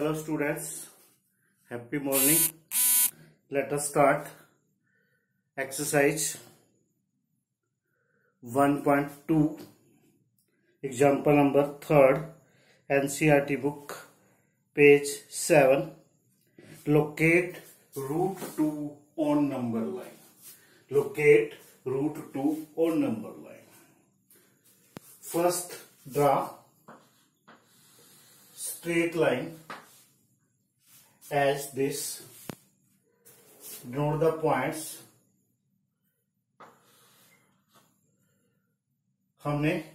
Hello students, happy morning. Let us start. Exercise 1.2 example number 3rd NCRT book page 7 locate root 2 on number line. Locate root 2 on number line. First draw straight line as this. Note the points. हमने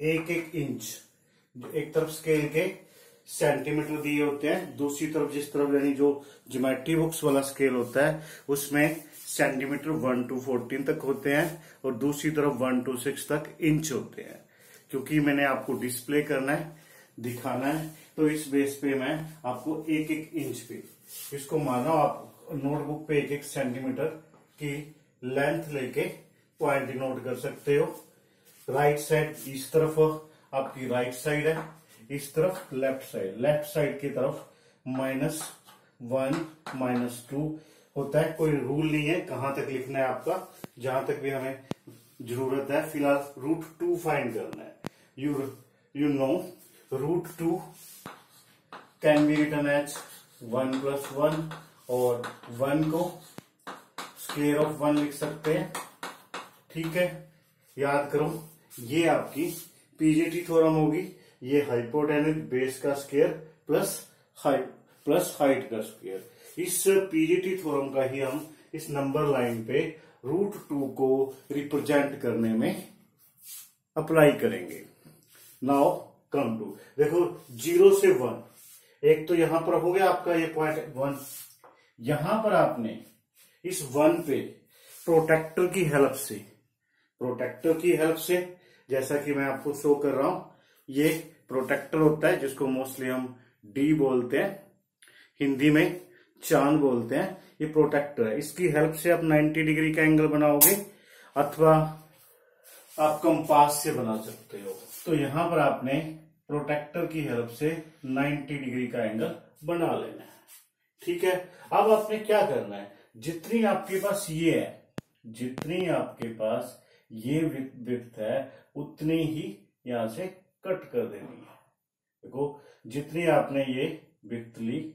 एक एक inch एक तरफ़ scale के centimetre दिए होते हैं। दूसरी तरफ़ जिस तरफ़ यानी जो ज्योमेट्री बुक्स वाला स्केल होता है, उसमें सेंटीमीटर वन टू फोर्टीन तक होते हैं और दूसरी तरफ़ वन टू सिक्स तक इंच होते हैं। क्योंकि मैंने आपको डिस्प्ले करना है दिखाना है। तो इस बेस पे मैं आपको एक एक इंच पे इसको मानो आप नोटबुक पे एक एक सेंटीमीटर की लेंथ लेके पॉइंट नोट कर सकते हो। राइट साइड इस तरफ़ आपकी राइट साइड है। इस तरफ़ लेफ़्ट साइड लेफ़्ट साइड की तरफ़ माइनस वन माइनस टू होता है। कोई रूल नहीं है। कहाँ तक लिखना है आपका? जहाँ तक भी हमें ज़रूरत है। फ़िलहाल रूट टू फाइंड करना है। You you know root two can be written as one plus one और वन को स्केयर ऑफ़ वन लिख सकते हैं। ठीक है? याद करो, ये आपकी पीजीटी थ्योरम होगी। ये हाइपोटेनिक बेस का square plus height plus height का स्केयर इस पीजीटी थ्योरम का ही हम इस नंबर लाइन पे रूट टू को रिप्रेजेंट करने में अप्लाई करेंगे। नाउ कम टू देखो, ज़ीरो से वन। एक तो यहाँ पर हो गया आपका ये पॉइंट वन यहाँ पर आपने इस वन पे प्रोटेक्टर की हेल्प से प्रोटेक्टर की हेल्प से, जैसा कि मैं आपको शो कर रहा हूँ, ये प्रोटेक्टर होता है, जिसको मोस्टली हम डी बोलते हैं। हिंदी में चाँद बोलते हैं, ये प्रोटेक्टर है। इसकी हेल्प से आप 90 डिग्री का एंगल बनाओगे, अथवा आप कंपास से बना सकते हो। तो यहाँ पर आपने प्रोटेक्टर की हेल्प से 90 डिग्री का एंगल बना लेना है। ठीक है? अब आपने क्या करना है? जितनी आपके पास ये है, जितनी आपके पास ये विथ है, उतनी ही यहाँ से कट कर देनी है। देखो, जितनी आपने ये विथ ली,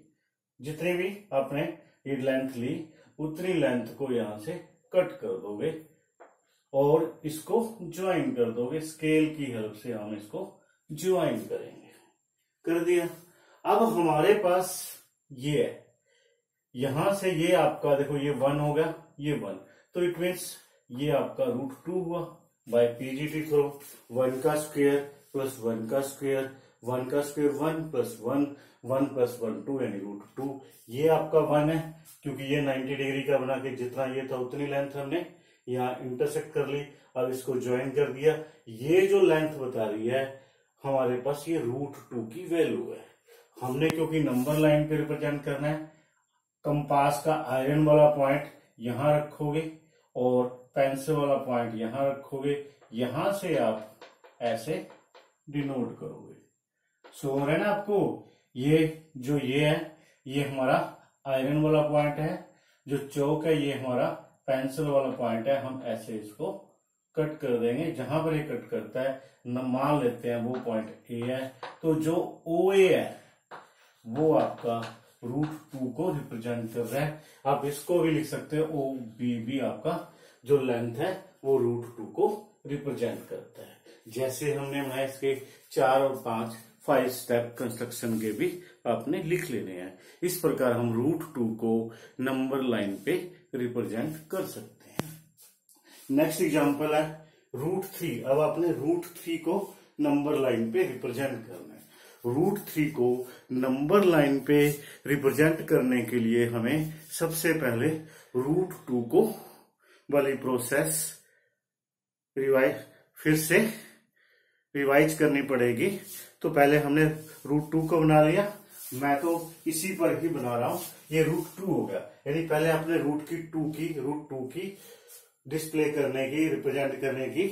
जितनी भी आपने ये लेंथ ली, उतनी लेंथ को यहाँ से कट कर दोगे और इसको ज्वाइन कर दोगे। स्केल की हेल्प से हम इसको ज्वाइन करेंगे। कर दिया। अब हमारे पास ये है। यहाँ से ये आपका, देखो ये वन हो गया, ये वन। तो इट मीन्स ये आपका रूट टू हुआ बाय पीजीटी थ्रो वन का स्क्वेयर प्लस वन का स्क्वेयर वन का square one plus one one plus one two यानी रूट टू ये आपका वन है, क्योंकि ये 90 डिग्री का बना के जितना ये था उतनी लेंथ हमने यहाँ इंटरसेक्ट कर ली, अब इसको ज्वाइन कर दिया। ये जो लेंथ बता रही है हमारे पास ये रूट टू की वैल्यू है। हमने क्योंकि नंबर लाइन पे रिप्रेजेंट करना है कंपास का आयरन वाला पॉइंट यहाँ रखोगे और पेंसिल वाला पॉइंट यहाँ रखोगे, यहाँ से आप ऐसे डिनोट करोगे। सो हो रहा है ना आपको? ये जो ये है, ये हमारा आयरन वाला पॉइंट है, जो चौक है, ये हमारा पेंसिल वाला पॉइंट है, हम ऐसे इसको कट कर देंगे, जहाँ पर ये कट करता है, न मान लेते हैं वो पॉइंट ए है। तो जो ओ ए है, वो आपका रूट टू को रिप्रेजेंट कर रहा है। आप इसको भी लिख सकते हो ओ बी बी आपका जो लेंथ है, वो रूट टू को रिप्रेजेंट करता है। जैसे हमने बनाया इसके चार और पाँच फाइव स्टेप कंस्ट्रक्शन के भी आपने लिख लेने हैं। इस प्रकार हम रूट टू को नंबर लाइन पे रिप्रेजेंट कर सकते हैं। नेक्स्ट एग्जांपल है रूट थ्री अब आपने रूट थ्री को नंबर लाइन पे रिप्रेजेंट करना है। रूट थ्री को नंबर लाइन पे रिप्रेजेंट करने के लिए हमें सबसे पहले रूट टू को वाली प्रोसेस रिवाइज फिर से रिवाइज करनी पड़ेगी। तो पहले हमने रूट टू को बना लिया। मैं तो इसी पर ही बना रहा हूँ। ये रूट टू हो गया। यानी पहले आपने रूट की टू की रूट टू की डिस्प्ले करने की रिप्रेजेंट करने की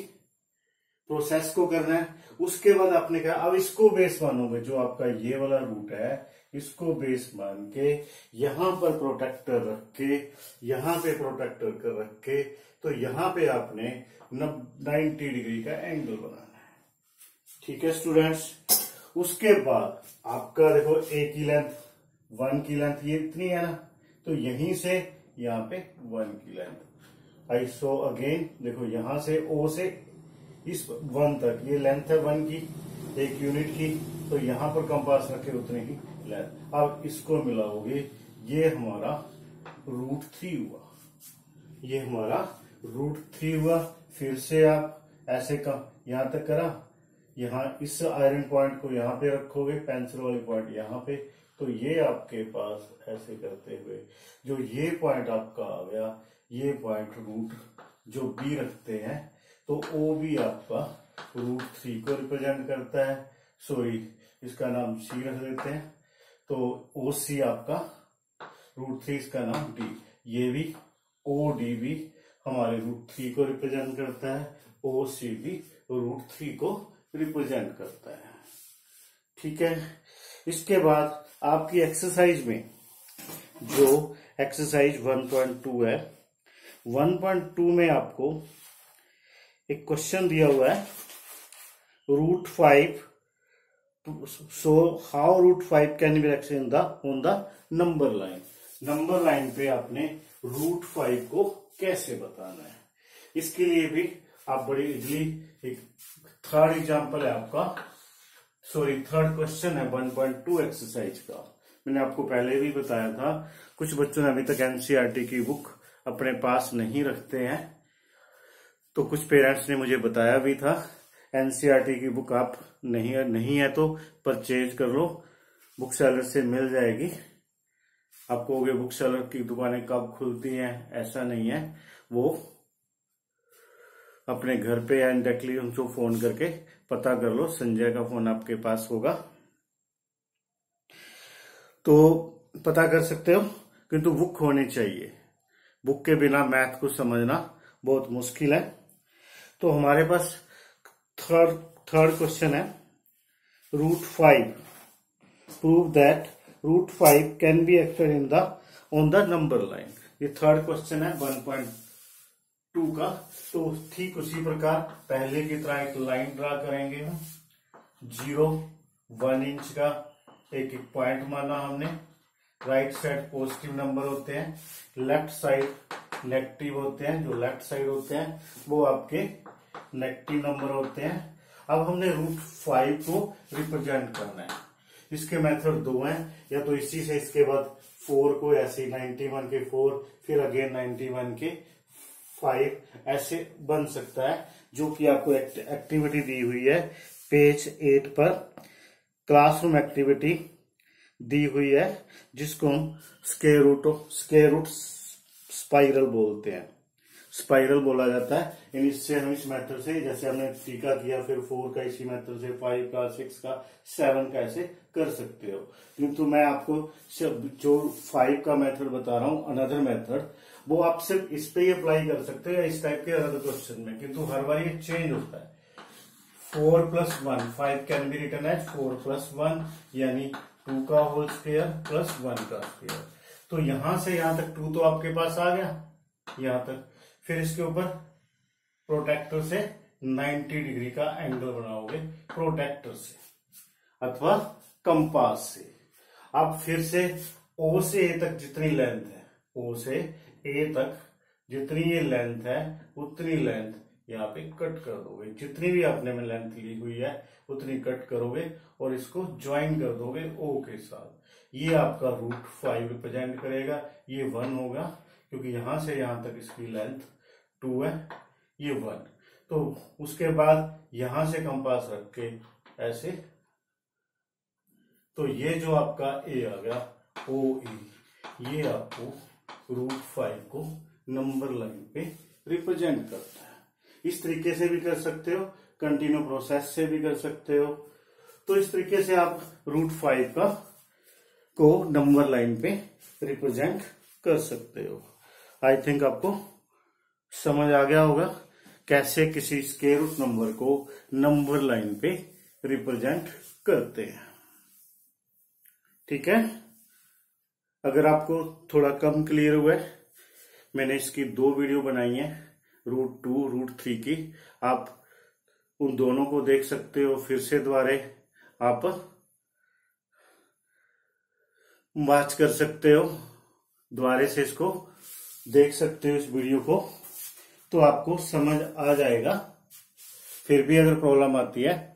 प्रोसेस को करना है। उसके बाद आपने कहा, अब इसको बेस मानोगे, जो आपका ये वाला रूट है, इसको बेस मान के यहाँ पर प्रोटेक्टर रख के, यहाँ पे प्रोटेक्टर कर रख के तो यहाँ पे आपने 90 डिग्री का एंगल बनाना है। ठीक है स्टूडेंट्स उसके बाद आपका देखो ए की लेंथ वन की लेंथ ये इतनी है ना? तो यहीं से यहाँ पे वन की लेंथ आई सो अगेन देखो यहाँ से ओ से इस वन तक, ये लेंथ है वन की, एक यूनिट की तो यहाँ पर कंपास रखे उतने ही लेंथ अब इसको मिलाओगे, ये हमारा रूट थ्री हुआ। ये हमारा रूट थ्री हुआ, फिर से आप ऐसे कम यहाँ तक करा। यहाँ इस आयरन पॉइंट को यहाँ पे रखोगे पेंसिल वाली पॉइंट यहाँ पे तो ये आपके पास ऐसे करते हुए, जो ये पॉइंट आपका आ गया ये पॉइंट रूट जो बी रखते हैं तो ओ भी आपका रूट थ्री को रिप्रेजेंट करता है। सॉरी इसका नाम सी रख देते हैं। तो ओ सी आपका रूट थ्री इसका नाम डी ये भी ओ डी भी हमारे रूट थ्री को रिप्रेजेंट करता है। ओ सी भी रूट थ्री को रिप्रेजेंट करता है। ठीक है? इसके बाद आपकी एक्सरसाइज में जो एक्सरसाइज 1.2 है 1.2 में आपको एक क्वेश्चन दिया हुआ है root five so how root five can be x in the on the number line number line पे आपने रूट फाइव को कैसे बताना है? इसके लिए भी आप बड़ी इजली एक थर्ड एग्जांपल है आपका. सॉरी थर्ड क्वेश्चन है 1.2 एक्सरसाइज का. मैंने आपको पहले भी बताया था, कुछ बच्चों ने अभी तक एनसीईआरटी की बुक अपने पास नहीं रखते हैं। तो कुछ पेरेंट्स ने मुझे बताया भी था एनसीईआरटी की बुक आप नहीं नहीं है तो परचेज कर लो। बुक सेलर से मिल जाएगी। आपको बुक सेलर की दुकानें कब खुलती हैं? ऐसा नहीं है। वो अपने घर पे या डायरेक्टली उनको फ़ोन करके पता कर लो। संजय का फ़ोन आपके पास होगा। तो पता कर सकते हो, किंतु बुक होनी चाहिए। बुक के बिना मैथ को समझना बहुत मुश्किल है। तो हमारे पास थर्ड थर्ड क्वेश्चन है। Root five prove that root five can be acted in the on the number line ये थर्ड क्वेश्चन है वन पॉइंट टू का। तो ठीक उसी प्रकार पहले की तरह एक लाइन ड्रा करेंगे हम। ज़ीरो वन इंच का एक एक पॉइंट माना हमने। राइट साइड पॉजिटिव नंबर होते हैं, लेफ़्ट साइड नेगेटिव होते हैं, जो लेफ़्ट साइड होते हैं, वो आपके नेगेटिव नंबर होते हैं। अब हमने रूट फाइव को रिप्रेजेंट करना है। इसके मेथड दो हैं, या तो इसी से इसके बाद फोर को ऐसे नाइन्टी वन के फोर, फिर अगेन नाइन्टी वन के फाइव, ऐसे बन सकता है, जो कि आपको एक्टिविटी दी हुई है पेज एट पर क्लासरूम एक्टिविटी दी हुई है, जिसको हम square root square root spiral बोलते हैं। स्पाइरल बोला जाता है। इससे हम इस मेथड से, जैसे हमने टीका किया, फिर फोर का इसी मेथड से फाइव का सिक्स का सेवन का ऐसे कर सकते हो। किंतु मैं आपको जो फाइव का मेथड बता रहा हूँ अनदर मेथड वो आप सिर्फ़ इस पे ही अप्लाई कर सकते हो या इस टाइप के अदर क्वेश्चन में। किंतु हर बार ये चेंज होता है। Four plus one five can be written as four plus one यानी टू का होल स्क्वेयर प्लस वन का स्क्वेयर। तो यहाँ से यहाँ तक टू तो आपके पास आ गया, यहाँ तक। फिर इसके ऊपर प्रोटेक्टर से 90 डिग्री का एंगल बनाओगे प्रोटेक्टर से अथवा कंपास से। अब फिर से ओ से ए तक जितनी लेंथ है ओ से ए तक जितनी ये लेंथ है, उतनी लेंथ यहाँ पे कट कर दोगे। जितनी भी आपने में लेंथ ली हुई है, उतनी कट करोगे और इसको ज्वाइन कर दोगे ओ के साथ। ये आपका रूट फाइव रिप्रेजेंट करेगा। ये वन होगा, क्योंकि यहाँ से यहाँ तक इसकी लेंथ टू है। ये वन तो उसके बाद यहाँ से कंपास रख के ऐसे। तो ये जो आपका ए आ गया ओ ए ये आपको रूट फाइव को नंबर लाइन पे रिप्रेजेंट करता है। इस तरीके से भी कर सकते हो कंटिन्यू प्रोसेस से भी कर सकते हो। तो इस तरीके से आप रूट फाइव का, को नंबर लाइन पे रिप्रेजेंट कर सकते हो। आई थिंक आपको समझ आ गया होगा कैसे किसी स्केयर रूट नंबर को नंबर लाइन पे रिप्रेजेंट करते हैं। ठीक है? अगर आपको थोड़ा कम क्लियर हुआ है, मैंने इसकी दो वीडियो बनाई है। रूट टू रूट थ्री की, आप उन दोनों को देख सकते हो, फिर से द्वारे आप वाच कर सकते हो द्वारे से इसको देख सकते हो, इस वीडियो को। तो आपको समझ आ जाएगा। फिर भी अगर प्रॉब्लम आती है